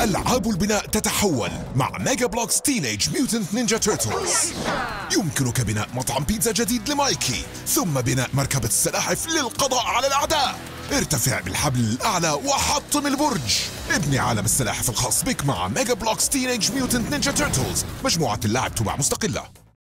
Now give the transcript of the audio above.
ألعاب البناء تتحول مع ميجا بلوكس Teenage Mutant Ninja Turtles يمكنك بناء مطعم بيتزا جديد لمايكي ثم بناء مركبة السلاحف للقضاء على الأعداء. ارتفع بالحبل الأعلى وحطم البرج. ابني عالم السلاحف الخاص بك مع ميجا بلوكس Teenage Mutant Ninja Turtles مجموعة اللعب تباع مستقلة.